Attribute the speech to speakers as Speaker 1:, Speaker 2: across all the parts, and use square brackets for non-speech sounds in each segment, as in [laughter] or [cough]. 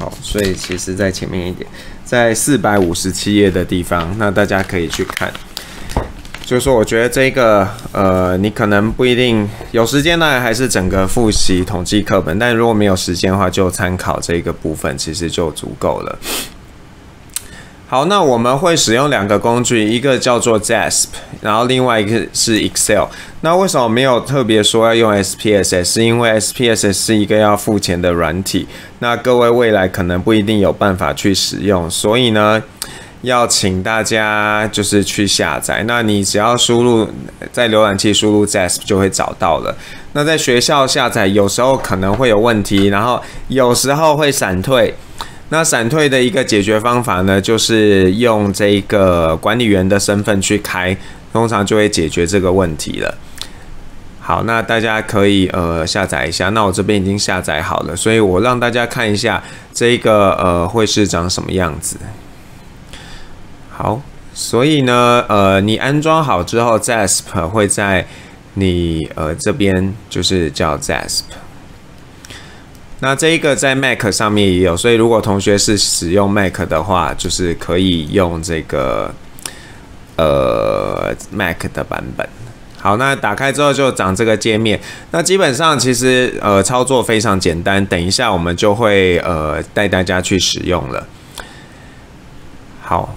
Speaker 1: 好，所以其实在前面一点，在四百五十七页的地方，那大家可以去看。就是说，我觉得这个呃，你可能不一定有时间呢，还是整个复习统计课本。但如果没有时间的话，就参考这个部分，其实就足够了。好，那我们会使用两个工具，一个叫做 JASP，然后另外一个是 Excel。那为什么没有特别说要用 SPSS？是因为 SPSS 是一个要付钱的软体，那各位未来可能不一定有办法去使用，所以呢。要请大家就是去下载，那你只要输入在浏览器输入 JASP 就会找到了。那在学校下载有时候可能会有问题，然后有时候会闪退。那闪退的一个解决方法呢，就是用这个管理员的身份去开，通常就会解决这个问题了。好，那大家可以呃下载一下。那我这边已经下载好了，所以我让大家看一下这个呃会是长什么样子。好，所以呢，呃，你安装好之后，JASP 会在你呃这边就是叫 JASP。那这一个在 Mac 上面也有，所以如果同学是使用 Mac 的话，就是可以用这个呃 Mac 的版本。好，那打开之后就长这个界面。那基本上其实呃操作非常简单，等一下我们就会呃带大家去使用了。好。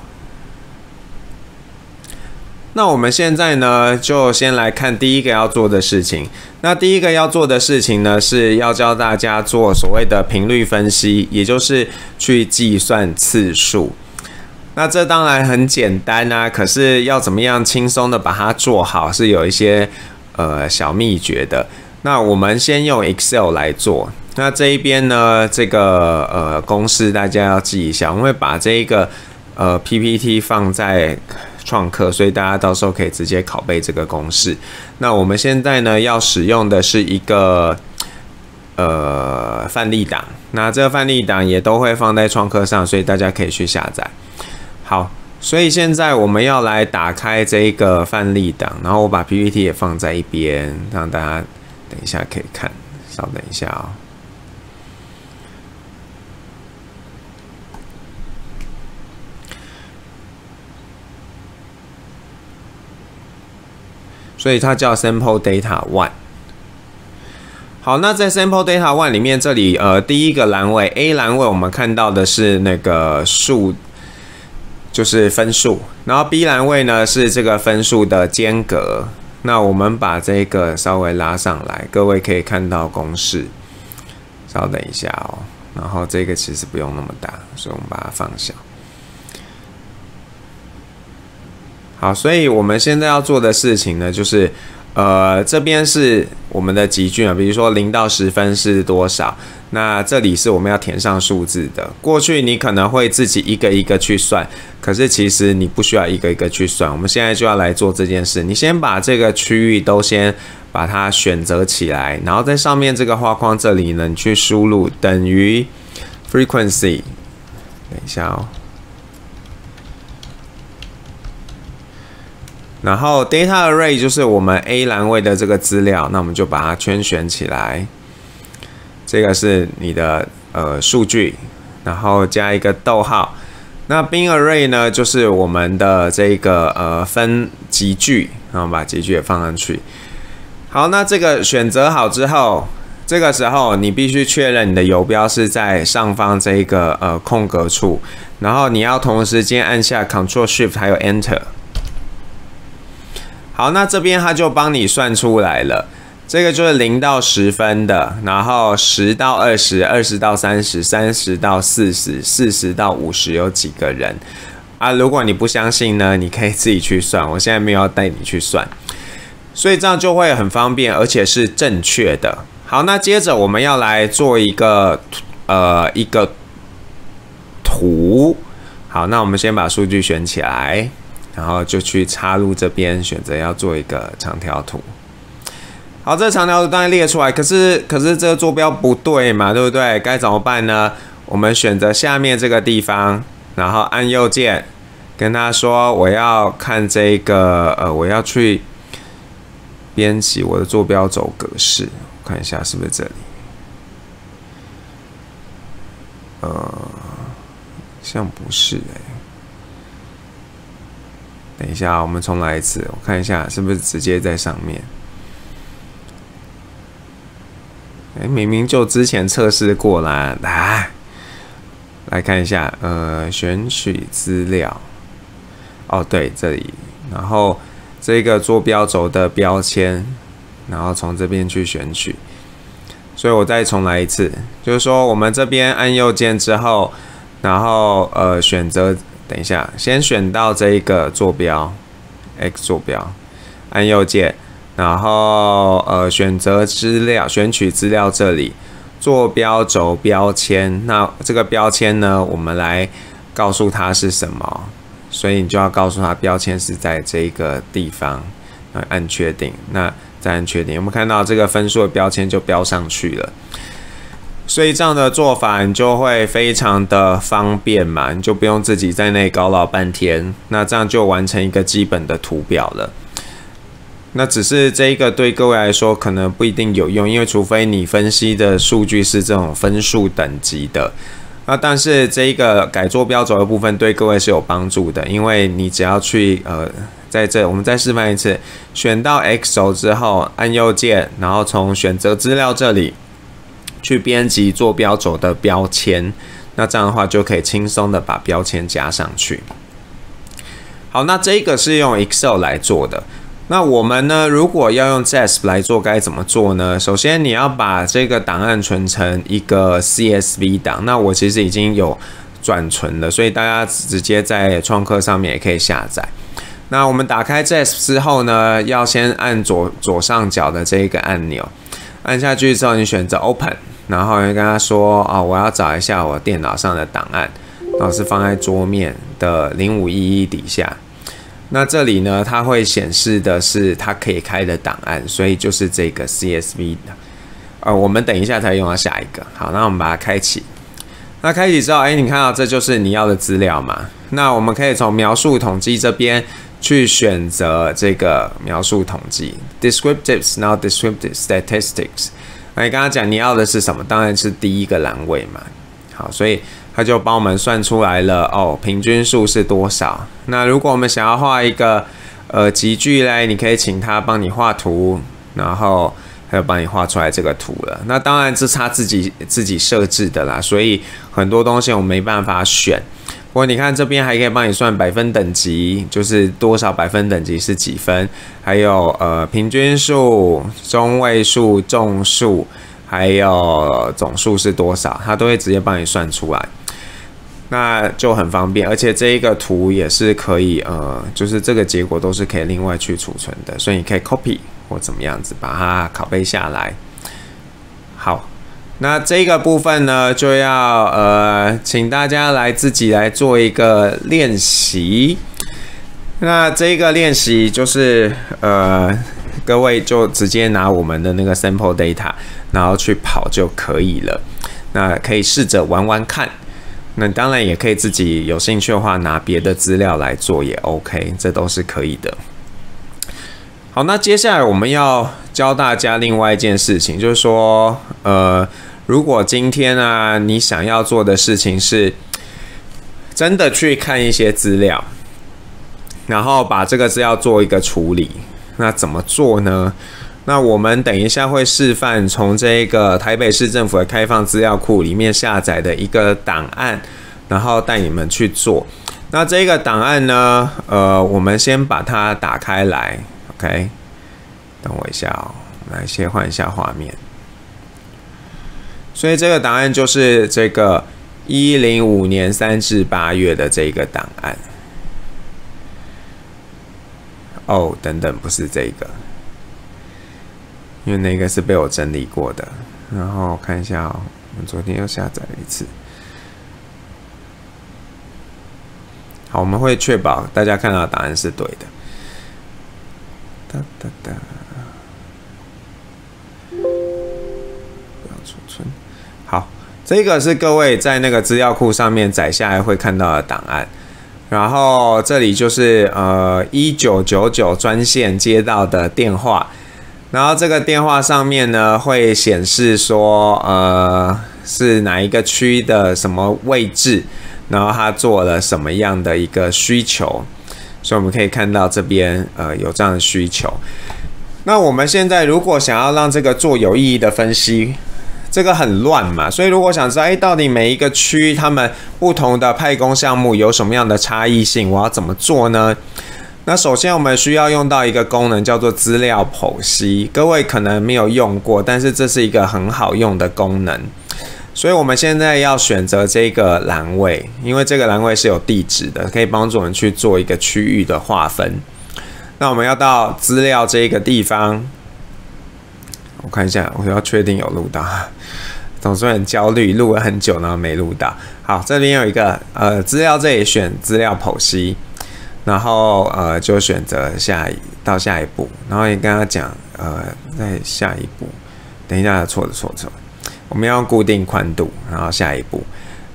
Speaker 1: 那我们现在呢，就先来看第一个要做的事情。那第一个要做的事情呢，是要教大家做所谓的频率分析，也就是去计算次数。那这当然很简单啊，可是要怎么样轻松的把它做好，是有一些呃小秘诀的。那我们先用 Excel 来做。那这一边呢，这个呃公式大家要记一下，我会把这一个呃 PPT 放在。创客，所以大家到时候可以直接拷贝这个公式。那我们现在呢要使用的是一个呃范例档，那这个范例档也都会放在创客上，所以大家可以去下载。好，所以现在我们要来打开这个范例档，然后我把 PPT 也放在一边，让大家等一下可以看。稍等一下啊。所以它叫 Sample Data One。好，那在 Sample Data One 里面，这里呃第一个栏位 A 栏位，我们看到的是那个数，就是分数。然后 B 栏位呢是这个分数的间隔。那我们把这个稍微拉上来，各位可以看到公式。稍等一下哦。然后这个其实不用那么大，所以我们把它放小。好，所以我们现在要做的事情呢，就是，呃，这边是我们的集句啊，比如说零到十分是多少，那这里是我们要填上数字的。过去你可能会自己一个一个去算，可是其实你不需要一个一个去算。我们现在就要来做这件事，你先把这个区域都先把它选择起来，然后在上面这个画框这里呢，你去输入等于 frequency，等一下哦。然后 data array 就是我们 A 栏位的这个资料，那我们就把它圈选起来。这个是你的呃数据，然后加一个逗号。那 bin array 呢，就是我们的这个呃分集句，然后把集句也放上去。好，那这个选择好之后，这个时候你必须确认你的游标是在上方这个呃空格处，然后你要同时间按下 Ctrl Shift 还有 Enter。好，那这边它就帮你算出来了，这个就是零到十分的，然后十到二十，二十到三十，三十到四十，四十到五十有几个人啊？如果你不相信呢，你可以自己去算，我现在没有要带你去算，所以这样就会很方便，而且是正确的。好，那接着我们要来做一个呃一个图，好，那我们先把数据选起来。然后就去插入这边，选择要做一个长条图。好，这个长条图当然列出来，可是可是这个坐标不对嘛，对不对？该怎么办呢？我们选择下面这个地方，然后按右键，跟他说我要看这个，呃，我要去编辑我的坐标轴格式，看一下是不是这里。呃，像不是哎。等一下，我们重来一次，我看一下是不是直接在上面。哎，明明就之前测试过啦，来，来看一下，呃，选取资料。哦，对，这里，然后这个坐标轴的标签，然后从这边去选取。所以我再重来一次，就是说我们这边按右键之后，然后呃选择，等一下，先选到这一个坐标，x 坐标，按右键，然后呃选择资料，选取资料这里，坐标轴标签，那这个标签呢，我们来告诉它是什么，所以你就要告诉它标签是在这个地方，按确定，那。再按确定，我们看到这个分数的标签就标上去了，所以这样的做法你就会非常的方便嘛，你就不用自己在那搞老半天，那这样就完成一个基本的图表了。那只是这一个对各位来说可能不一定有用，因为除非你分析的数据是这种分数等级的，那但是这一个改坐标轴的部分对各位是有帮助的，因为你只要去呃。在这，我们再示范一次。选到 X 轴之后，按右键，然后从选择资料这里去编辑坐标轴的标签。那这样的话，就可以轻松的把标签加上去。好，那这个是用 Excel 来做的。那我们呢，如果要用 JASP 来做，该怎么做呢？首先，你要把这个档案存成一个 CSV 档。那我其实已经有转存了，所以大家直接在创客上面也可以下载。那我们打开 JASP 之后呢，要先按左左上角的这一个按钮，按下去之后，你选择 Open，然后你跟他说啊，我要找一下我电脑上的档案，然后是放在桌面的零五一一底下。那这里呢，它会显示的是它可以开的档案，所以就是这个 CSV 的。呃，我们等一下才用到下一个。好，那我们把它开启。那开启之后，哎，你看到这就是你要的资料嘛？那我们可以从描述统计这边。去选择这个描述统计，descriptives now descriptive statistics。那你刚刚讲你要的是什么？当然是第一个栏位嘛。好，所以他就帮我们算出来了哦，平均数是多少？那如果我们想要画一个呃集聚嘞，你可以请他帮你画图，然后他就帮你画出来这个图了。那当然这是他自己自己设置的啦，所以很多东西我没办法选。不过你看这边还可以帮你算百分等级，就是多少百分等级是几分，还有呃平均数、中位数、众数，还有总数是多少，它都会直接帮你算出来，那就很方便。而且这一个图也是可以呃，就是这个结果都是可以另外去储存的，所以你可以 copy 或怎么样子把它拷贝下来。好。那这个部分呢，就要呃，请大家来自己来做一个练习。那这个练习就是呃，各位就直接拿我们的那个 sample data，然后去跑就可以了。那可以试着玩玩看。那当然也可以自己有兴趣的话，拿别的资料来做也 OK，这都是可以的。好，那接下来我们要教大家另外一件事情，就是说，呃，如果今天啊，你想要做的事情是真的去看一些资料，然后把这个资料做一个处理，那怎么做呢？那我们等一下会示范从这个台北市政府的开放资料库里面下载的一个档案，然后带你们去做。那这个档案呢，呃，我们先把它打开来。OK，等我一下哦，来切换一下画面。所以这个档案就是这个一零五年三至八月的这个档案。哦，等等，不是这个，因为那个是被我整理过的。然后看一下哦，我们昨天又下载了一次。好，我们会确保大家看到的答案是对的。哒哒哒，不要储存。好，这个是各位在那个资料库上面载下来会看到的档案。然后这里就是呃一九九九专线接到的电话。然后这个电话上面呢会显示说呃是哪一个区的什么位置，然后他做了什么样的一个需求，所以我们可以看到这边呃有这样的需求。那我们现在如果想要让这个做有意义的分析，这个很乱嘛，所以如果想知道，哎，到底每一个区他们不同的派工项目有什么样的差异性，我要怎么做呢？那首先我们需要用到一个功能叫做资料剖析，各位可能没有用过，但是这是一个很好用的功能。所以我们现在要选择这个栏位，因为这个栏位是有地址的，可以帮助我们去做一个区域的划分。那我们要到资料这一个地方，我看一下，我要确定有录到，总是很焦虑，录了很久然后没录到。好，这边有一个呃资料，这里选资料剖析。然后呃，就选择下一到下一步，然后你跟他讲，呃，在下一步，等一下错的错错，我们要固定宽度，然后下一步，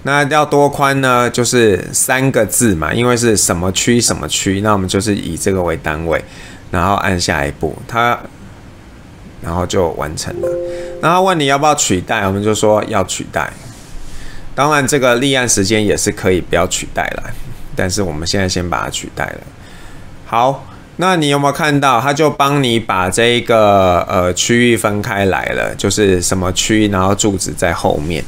Speaker 1: 那要多宽呢？就是三个字嘛，因为是什么区什么区，那我们就是以这个为单位，然后按下一步，它，然后就完成了。然后问你要不要取代，我们就说要取代。当然，这个立案时间也是可以不要取代了。但是我们现在先把它取代了。好，那你有没有看到，他就帮你把这个呃区域分开来了，就是什么区，然后柱子在后面。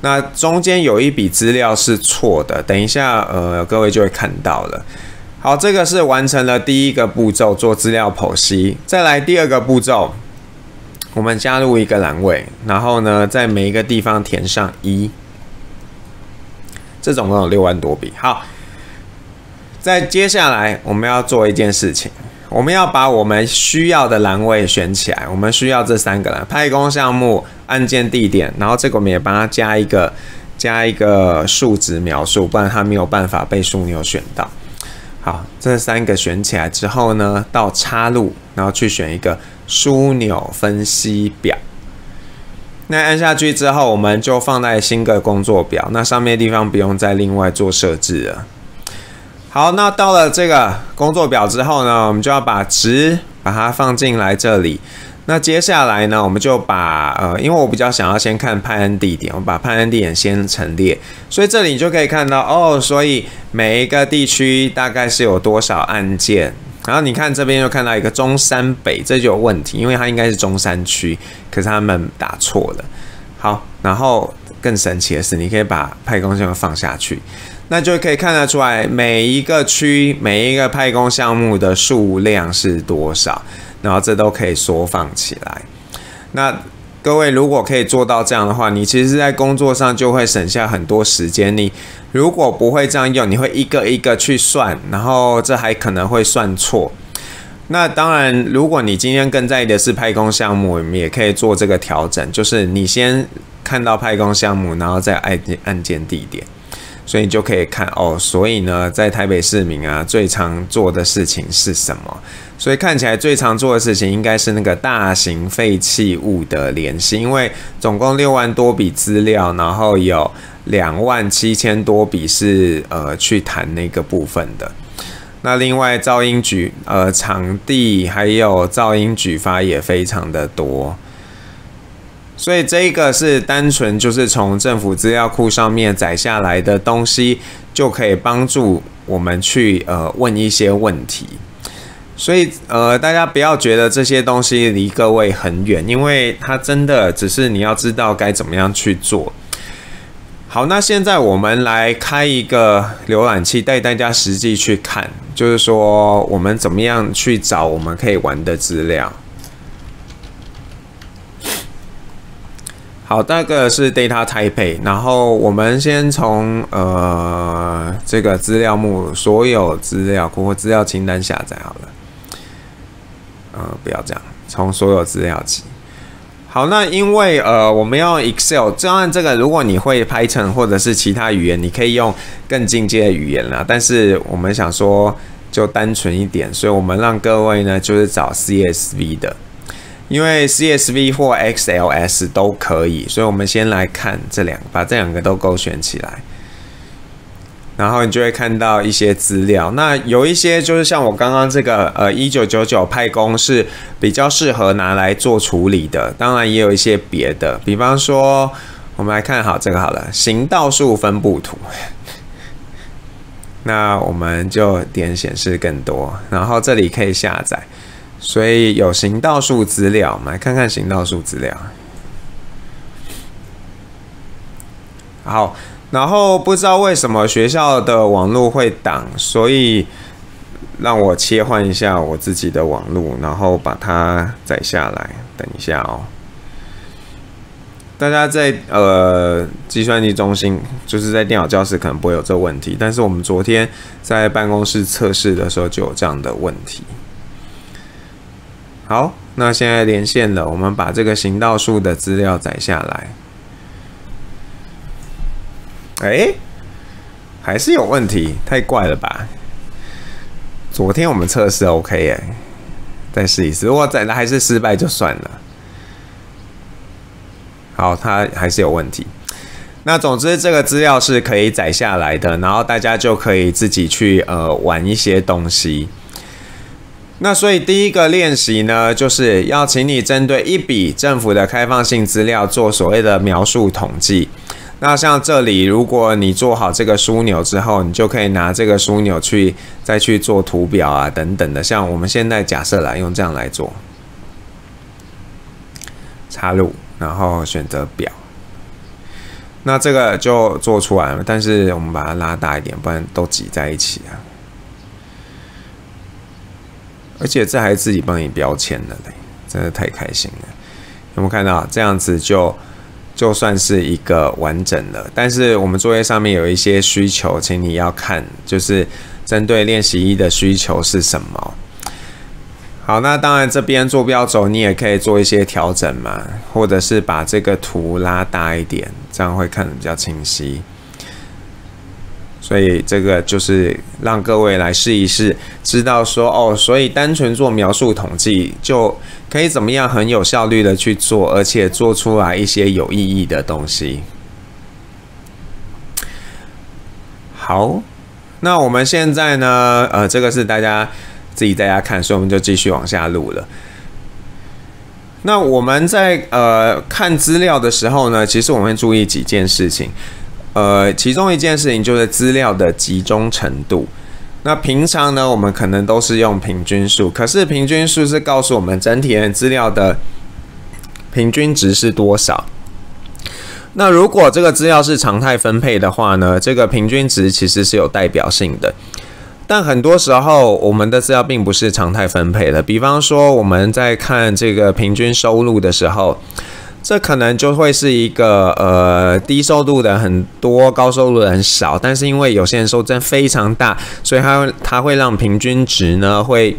Speaker 1: 那中间有一笔资料是错的，等一下呃各位就会看到了。好，这个是完成了第一个步骤，做资料剖析。再来第二个步骤，我们加入一个栏位，然后呢在每一个地方填上一。这总共有六万多笔。好。在接下来，我们要做一件事情，我们要把我们需要的栏位选起来。我们需要这三个栏：派工项目、案件地点，然后这个我们也帮它加一个加一个数值描述，不然它没有办法被枢纽选到。好，这三个选起来之后呢，到插入，然后去选一个枢纽分析表。那按下去之后，我们就放在新的工作表，那上面地方不用再另外做设置了。好，那到了这个工作表之后呢，我们就要把值把它放进来这里。那接下来呢，我们就把呃，因为我比较想要先看派案地点，我把派案地点先陈列。所以这里你就可以看到哦，所以每一个地区大概是有多少案件。然后你看这边又看到一个中山北，这就有问题，因为它应该是中山区，可是他们打错了。好，然后更神奇的是，你可以把派工项放下去。那就可以看得出来，每一个区、每一个派工项目的数量是多少，然后这都可以缩放起来。那各位如果可以做到这样的话，你其实，在工作上就会省下很多时间。你如果不会这样用，你会一个一个去算，然后这还可能会算错。那当然，如果你今天更在意的是派工项目，我们也可以做这个调整，就是你先看到派工项目，然后再按按键地点。所以你就可以看哦，所以呢，在台北市民啊，最常做的事情是什么？所以看起来最常做的事情应该是那个大型废弃物的联系，因为总共六万多笔资料，然后有两万七千多笔是呃去谈那个部分的。那另外噪音举呃场地还有噪音举发也非常的多。所以这个是单纯就是从政府资料库上面载下来的东西，就可以帮助我们去呃问一些问题。所以呃大家不要觉得这些东西离各位很远，因为它真的只是你要知道该怎么样去做。好，那现在我们来开一个浏览器，带大家实际去看，就是说我们怎么样去找我们可以玩的资料。好，那个是 Data Type，然后我们先从呃这个资料目所有资料库或资料清单下载好了。呃，不要这样，从所有资料集。好，那因为呃我们要 Excel，这样这个如果你会 Python 或者是其他语言，你可以用更进阶的语言啦。但是我们想说就单纯一点，所以我们让各位呢就是找 CSV 的。因为 CSV 或 XLS 都可以，所以我们先来看这两个，把这两个都勾选起来，然后你就会看到一些资料。那有一些就是像我刚刚这个，呃，一九九九派工是比较适合拿来做处理的。当然也有一些别的，比方说，我们来看好这个好了，行道树分布图。[laughs] 那我们就点显示更多，然后这里可以下载，所以有行道树资料，我们来看看行道树资料。好，然后不知道为什么学校的网络会挡，所以让我切换一下我自己的网络，然后把它载下来。等一下哦，大家在呃计算机中心，就是在电脑教室可能不会有这问题，但是我们昨天在办公室测试的时候就有这样的问题。好，那现在连线了，我们把这个行道树的资料载下来。哎，还是有问题，太怪了吧？昨天我们测试 OK 哎，再试一次，如果载的还是失败就算了。好，它还是有问题。那总之这个资料是可以载下来的，然后大家就可以自己去呃玩一些东西。那所以第一个练习呢，就是要请你针对一笔政府的开放性资料做所谓的描述统计。那像这里，如果你做好这个枢纽之后，你就可以拿这个枢纽去再去做图表啊等等的。像我们现在假设来用这样来做，插入，然后选择表，那这个就做出来了。但是我们把它拉大一点，不然都挤在一起啊。而且这还自己帮你标签了嘞，真的太开心了。有没有看到这样子就？就算是一个完整的，但是我们作业上面有一些需求，请你要看，就是针对练习一的需求是什么。好，那当然这边坐标轴你也可以做一些调整嘛，或者是把这个图拉大一点，这样会看得比较清晰。所以这个就是让各位来试一试，知道说哦，所以单纯做描述统计就可以怎么样很有效率的去做，而且做出来一些有意义的东西。好，那我们现在呢，呃，这个是大家自己在家看，所以我们就继续往下录了。那我们在呃看资料的时候呢，其实我们会注意几件事情。呃，其中一件事情就是资料的集中程度。那平常呢，我们可能都是用平均数，可是平均数是告诉我们整体的资料的平均值是多少。那如果这个资料是常态分配的话呢，这个平均值其实是有代表性的。但很多时候，我们的资料并不是常态分配的。比方说，我们在看这个平均收入的时候。这可能就会是一个呃低收入的很多，高收入的很少，但是因为有些人收真非常大，所以它它会让平均值呢会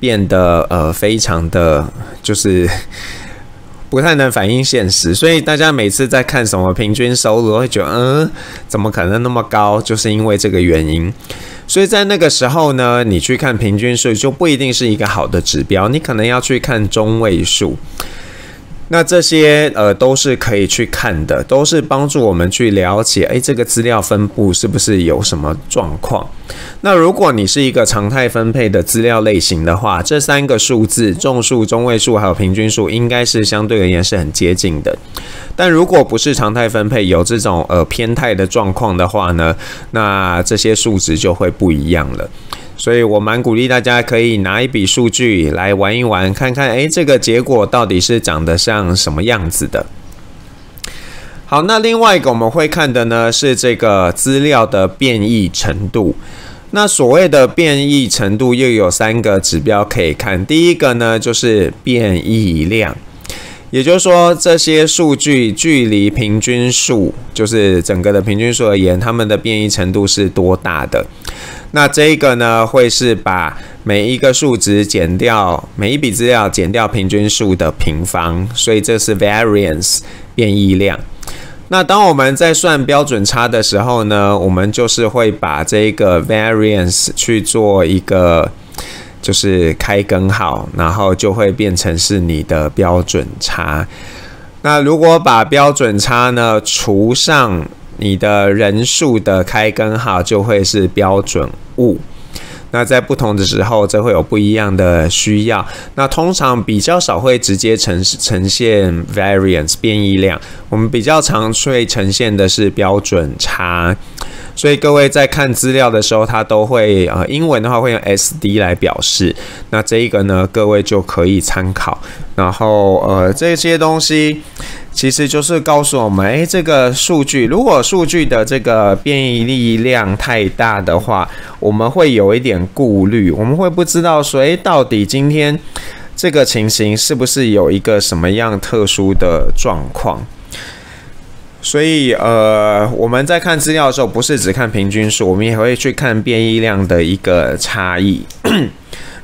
Speaker 1: 变得呃非常的就是 [laughs] 不太能反映现实，所以大家每次在看什么平均收入会觉得嗯怎么可能那么高，就是因为这个原因，所以在那个时候呢，你去看平均数就不一定是一个好的指标，你可能要去看中位数。那这些呃都是可以去看的，都是帮助我们去了解，诶，这个资料分布是不是有什么状况？那如果你是一个常态分配的资料类型的话，这三个数字众数、中位数还有平均数，应该是相对而言是很接近的。但如果不是常态分配，有这种呃偏态的状况的话呢，那这些数值就会不一样了。所以我蛮鼓励大家可以拿一笔数据来玩一玩，看看诶，这个结果到底是长得像什么样子的。好，那另外一个我们会看的呢是这个资料的变异程度。那所谓的变异程度又有三个指标可以看。第一个呢就是变异量，也就是说这些数据距离平均数，就是整个的平均数而言，它们的变异程度是多大的。那这个呢，会是把每一个数值减掉每一笔资料减掉平均数的平方，所以这是 variance 变异量。那当我们在算标准差的时候呢，我们就是会把这个 variance 去做一个就是开根号，然后就会变成是你的标准差。那如果把标准差呢除上你的人数的开根号就会是标准物，那在不同的时候，这会有不一样的需要。那通常比较少会直接呈呈现 variance 变异量，我们比较常会呈现的是标准差。所以各位在看资料的时候，它都会呃，英文的话会用 SD 来表示。那这一个呢，各位就可以参考。然后呃，这些东西其实就是告诉我们，诶，这个数据如果数据的这个变异力量太大的话，我们会有一点顾虑，我们会不知道说，诶，到底今天这个情形是不是有一个什么样特殊的状况？所以，呃，我们在看资料的时候，不是只看平均数，我们也会去看变异量的一个差异。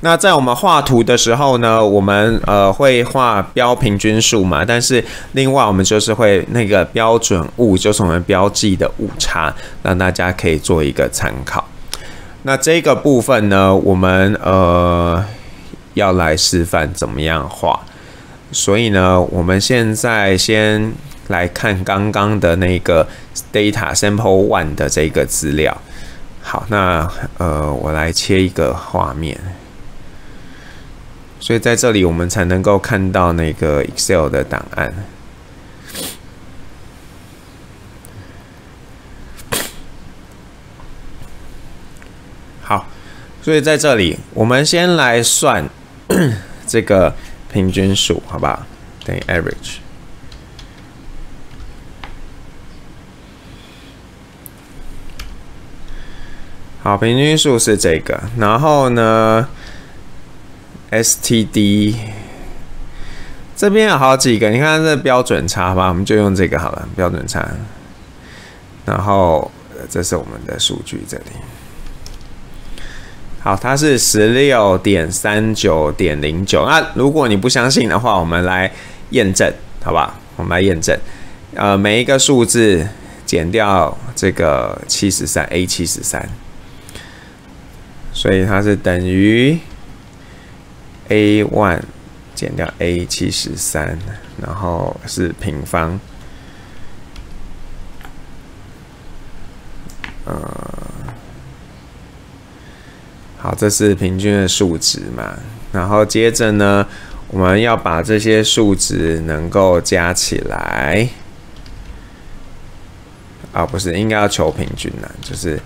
Speaker 1: 那在我们画图的时候呢，我们呃会画标平均数嘛，但是另外我们就是会那个标准误，就是我们标记的误差，让大家可以做一个参考。那这个部分呢，我们呃要来示范怎么样画。所以呢，我们现在先。来看刚刚的那个 data sample one 的这个资料。好，那呃，我来切一个画面，所以在这里我们才能够看到那个 Excel 的档案。好，所以在这里我们先来算 [coughs] 这个平均数，好吧？等于 average。好，平均数是这个，然后呢，STD 这边有好几个，你看这标准差吧，我们就用这个好了，标准差。然后这是我们的数据这里。好，它是十六点三九点零九。那如果你不相信的话，我们来验证，好吧？我们来验证，呃，每一个数字减掉这个七十三 A 七十三。所以它是等于 a one 减掉 a 七十三，然后是平方。嗯，好，这是平均的数值嘛？然后接着呢，我们要把这些数值能够加起来。啊，不是，应该要求平均呢，就是。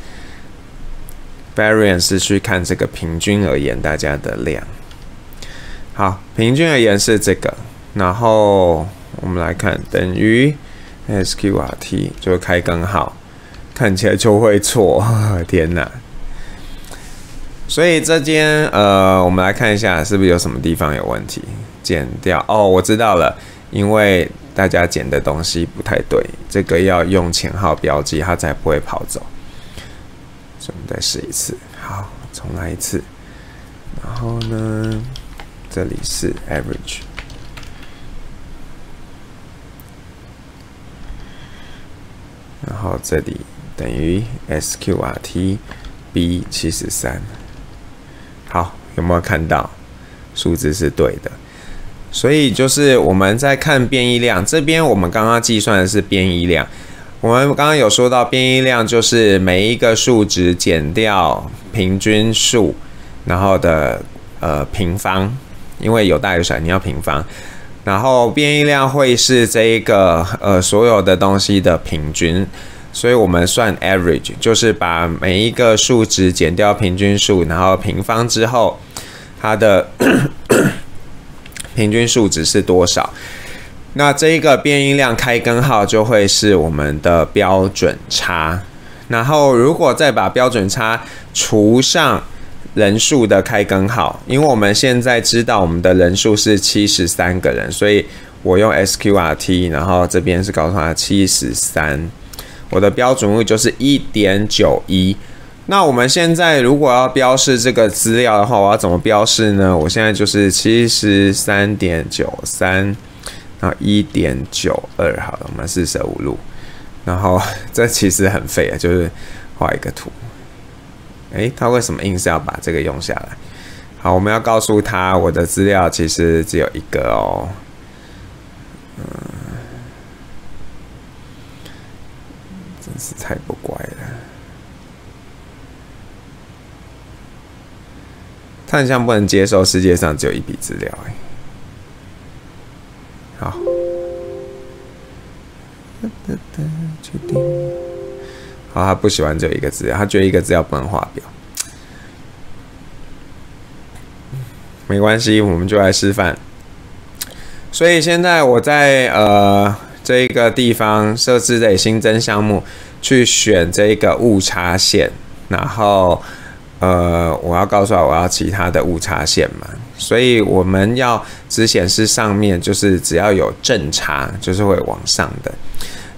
Speaker 1: variance 是去看这个平均而言大家的量。好，平均而言是这个，然后我们来看等于 sqrt 就开根号，看起来就会错，[laughs] 天哪！所以这间呃，我们来看一下是不是有什么地方有问题，减掉哦，我知道了，因为大家减的东西不太对，这个要用前号标记，它才不会跑走。我们再试一次，好，重来一次。然后呢，这里是 average，然后这里等于 sqrt b 七十三。好，有没有看到数字是对的？所以就是我们在看变异量这边，我们刚刚计算的是变异量。我们刚刚有说到变异量就是每一个数值减掉平均数，然后的呃平方，因为有大有小，你要平方，然后变异量会是这一个呃所有的东西的平均，所以我们算 average，就是把每一个数值减掉平均数，然后平方之后，它的 [coughs] 平均数值是多少？那这一个变音量开根号就会是我们的标准差，然后如果再把标准差除上人数的开根号，因为我们现在知道我们的人数是七十三个人，所以我用 sqrt，然后这边是告诉他七十三，我的标准物就是一点九一。那我们现在如果要标示这个资料的话，我要怎么标示呢？我现在就是七十三点九三。然后一点九二，好了，我们四舍五入。然后 [laughs] 这其实很废啊，就是画一个图。诶，他为什么硬是要把这个用下来？好，我们要告诉他，我的资料其实只有一个哦。嗯，真是太不乖了。他很像不能接受，世界上只有一笔资料。哎，好，哒哒哒确定。好，他不喜欢这一个资料，他觉得一个资料不能画表。没关系，我们就来示范。所以现在我在呃这一个地方设置的新增项目，去选这个误差线，然后呃我要告诉他我要其他的误差线嘛，所以我们要只显示上面，就是只要有正差，就是会往上的。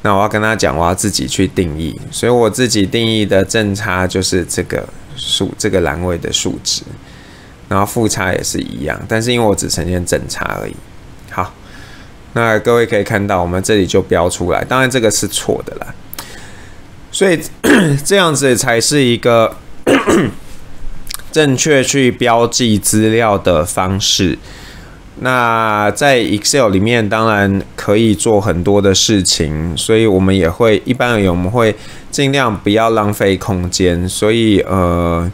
Speaker 1: 那我要跟他讲，我要自己去定义，所以我自己定义的正差就是这个数这个栏位的数值。然后负差也是一样，但是因为我只呈现正差而已。好，那各位可以看到，我们这里就标出来，当然这个是错的啦。所以 [coughs] 这样子才是一个 [coughs] 正确去标记资料的方式。那在 Excel 里面当然可以做很多的事情，所以我们也会一般而言我们会尽量不要浪费空间，所以呃。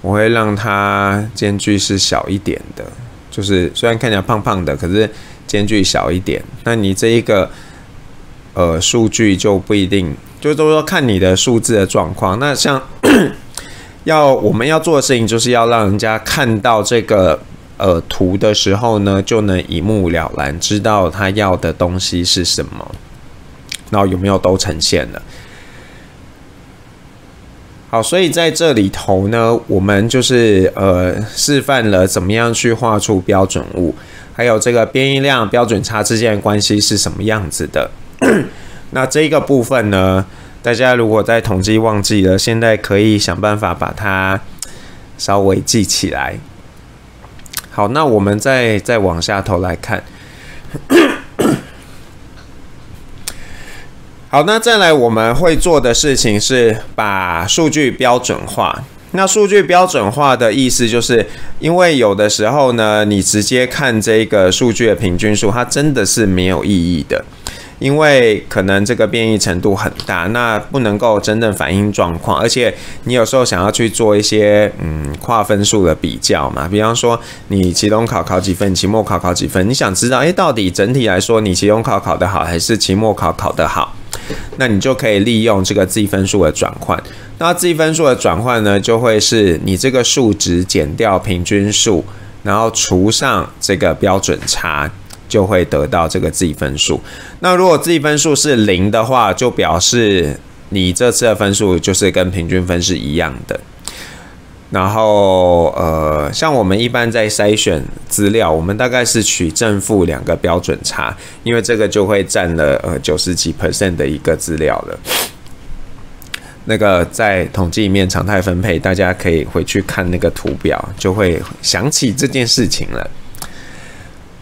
Speaker 1: 我会让它间距是小一点的，就是虽然看起来胖胖的，可是间距小一点。那你这一个呃数据就不一定，就都说看你的数字的状况。那像 [coughs] 要我们要做的事情，就是要让人家看到这个呃图的时候呢，就能一目了然，知道他要的东西是什么，然后有没有都呈现了。好，所以在这里头呢，我们就是呃示范了怎么样去画出标准物，还有这个变异量、标准差之间的关系是什么样子的。[clears throat] 那这个部分呢，大家如果在统计忘记了，现在可以想办法把它稍微记起来。好，那我们再再往下头来看。[coughs] 好，那再来我们会做的事情是把数据标准化。那数据标准化的意思就是，因为有的时候呢，你直接看这个数据的平均数，它真的是没有意义的，因为可能这个变异程度很大，那不能够真正反映状况。而且你有时候想要去做一些嗯跨分数的比较嘛，比方说你期中考考几分，期末考考几分，你想知道，诶，到底整体来说，你期中考考得好，还是期末考考得好？那你就可以利用这个自分数的转换。那自分数的转换呢，就会是你这个数值减掉平均数，然后除上这个标准差，就会得到这个自分数。那如果自分数是零的话，就表示你这次的分数就是跟平均分是一样的。然后，呃，像我们一般在筛选资料，我们大概是取正负两个标准差，因为这个就会占了呃九十几 percent 的一个资料了。那个在统计里面常态分配，大家可以回去看那个图表，就会想起这件事情了。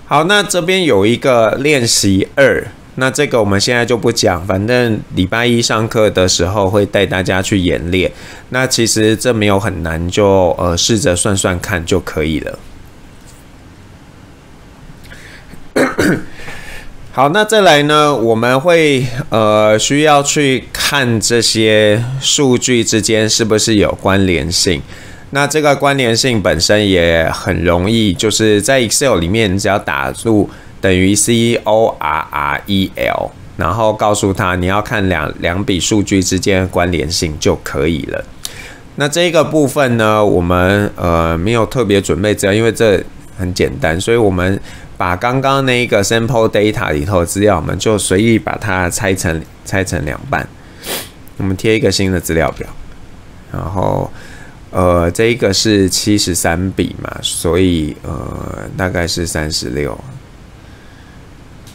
Speaker 1: 好，那这边有一个练习二。那这个我们现在就不讲，反正礼拜一上课的时候会带大家去演练。那其实这没有很难，就呃试着算算看就可以了。好，那再来呢，我们会呃需要去看这些数据之间是不是有关联性。那这个关联性本身也很容易，就是在 Excel 里面，你只要打入。等于 C O R R E L，然后告诉他你要看两两笔数据之间的关联性就可以了。那这个部分呢，我们呃没有特别准备资料，因为这很简单，所以我们把刚刚那一个 sample data 里头的资料，我们就随意把它拆成拆成两半。我们贴一个新的资料表，然后呃这一个是七十三笔嘛，所以呃大概是三十六。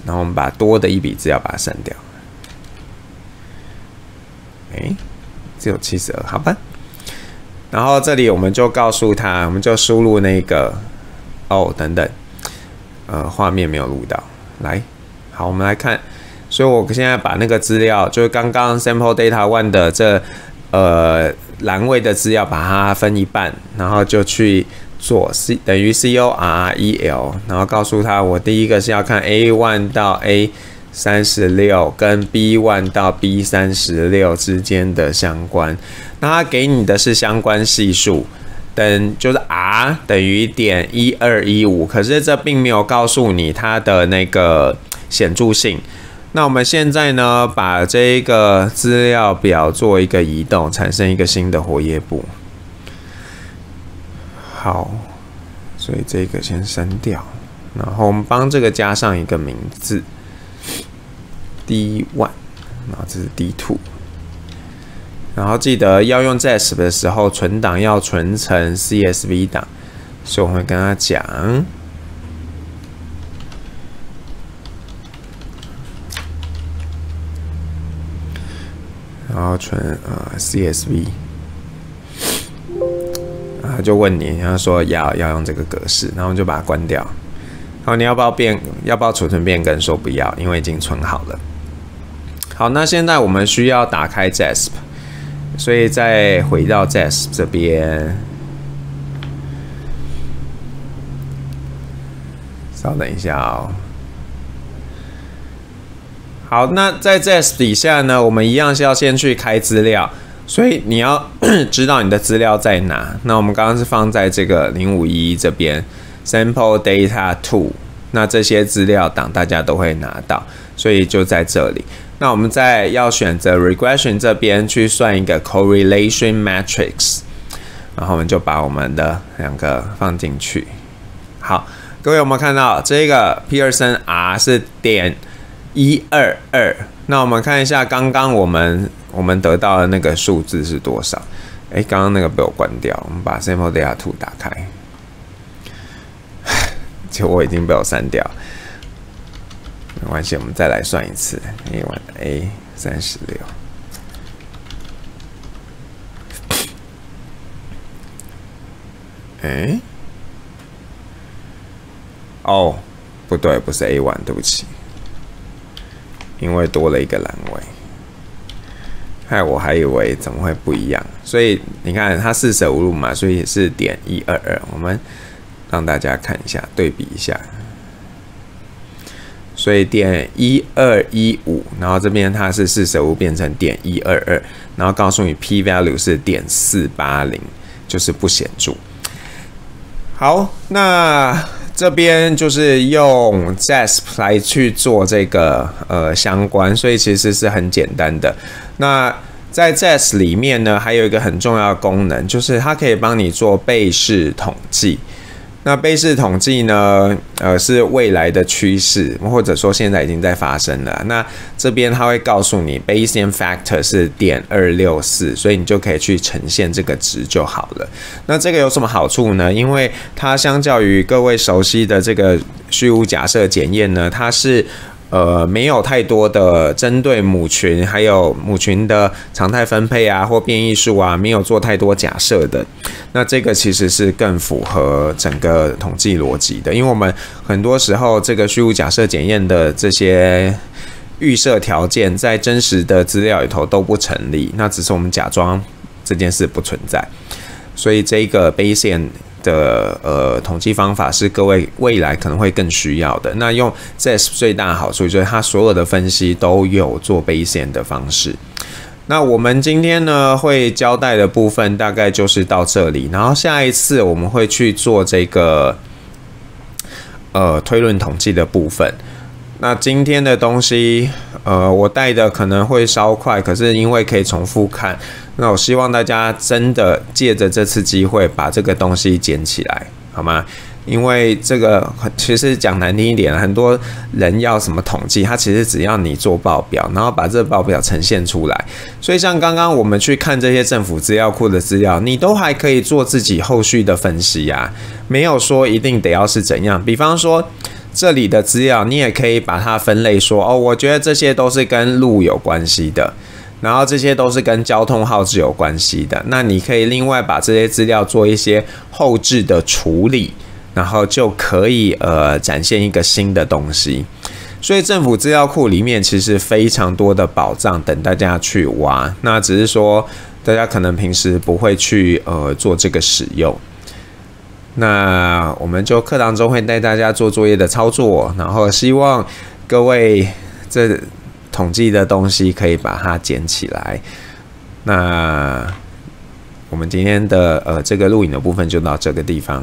Speaker 1: 然后我们把多的一笔资料把它删掉。哎，只有七十二，好吧。然后这里我们就告诉他，我们就输入那个哦等等，呃，画面没有录到。来，好，我们来看。所以我现在把那个资料，就是刚刚 sample data one 的这呃栏位的资料，把它分一半，然后就去。做 C 等于 C O R E L，然后告诉他，我第一个是要看 A one 到 A 三十六跟 B one 到 B 三十六之间的相关。那他给你的是相关系数，等就是 R 等于点一二一五，可是这并没有告诉你它的那个显著性。那我们现在呢，把这一个资料表做一个移动，产生一个新的活页簿。好，所以这个先删掉，然后我们帮这个加上一个名字，D one，然后这是 D two，然后记得要用 ZESP 的时候，存档要存成 CSV 档，所以我会跟他讲。然后存呃 CSV，啊就问你，然后说要要用这个格式，然后就把它关掉。好，你要不要变？要不要储存变更？说不要，因为已经存好了。好，那现在我们需要打开 ZESP，所以再回到 ZESP 这边，稍等一下哦。好，那在 ZESP 底下呢，我们一样是要先去开资料，所以你要 [coughs] 知道你的资料在哪。那我们刚刚是放在这个零五一这边，Sample Data Two，那这些资料档大家都会拿到，所以就在这里。那我们在要选择 Regression 这边去算一个 Correlation Matrix，然后我们就把我们的两个放进去。好，各位有没有看到这个 Pearson R 是点？一二二，那我们看一下刚刚我们我们得到的那个数字是多少？哎，刚刚那个被我关掉，我们把 sample data two 打开，[sighs] 就我已经被我删掉，没关系，我们再来算一次，a one a 三十六，哎，哦，不对，不是 a one，对不起。因为多了一个栏位，害我还以为怎么会不一样，所以你看它四舍五入嘛，所以是点一二二。我们让大家看一下，对比一下，所以点一二一五，然后这边它是四舍五变成点一二二，然后告诉你 p value 是点四八零，就是不显著。好，那。这边就是用 JASP 来去做这个呃相关，所以其实是很简单的。那在 JASP 里面呢，还有一个很重要的功能，就是它可以帮你做背式统计。那倍式统计呢？呃，是未来的趋势，或者说现在已经在发生了。那这边它会告诉你，Bayesian factor 是点二六四，所以你就可以去呈现这个值就好了。那这个有什么好处呢？因为它相较于各位熟悉的这个虚无假设检验呢，它是。呃，没有太多的针对母群，还有母群的常态分配啊，或变异数啊，没有做太多假设的。那这个其实是更符合整个统计逻辑的，因为我们很多时候这个虚无假设检验的这些预设条件，在真实的资料里头都不成立，那只是我们假装这件事不存在。所以这个 Bayesian。的呃统计方法是各位未来可能会更需要的。那用 ZES 最大的好处就是它所有的分析都有做背线的方式。那我们今天呢会交代的部分大概就是到这里，然后下一次我们会去做这个呃推论统计的部分。那今天的东西呃我带的可能会稍快，可是因为可以重复看。那我希望大家真的借着这次机会把这个东西捡起来，好吗？因为这个其实讲难听一点，很多人要什么统计，他其实只要你做报表，然后把这个报表呈现出来。所以像刚刚我们去看这些政府资料库的资料，你都还可以做自己后续的分析呀，没有说一定得要是怎样。比方说这里的资料，你也可以把它分类说，哦，我觉得这些都是跟路有关系的。然后这些都是跟交通号志有关系的，那你可以另外把这些资料做一些后置的处理，然后就可以呃展现一个新的东西。所以政府资料库里面其实非常多的宝藏等大家去挖，那只是说大家可能平时不会去呃做这个使用。那我们就课堂中会带大家做作业的操作，然后希望各位这。统计的东西可以把它捡起来，那我们今天的呃这个录影的部分就到这个地方。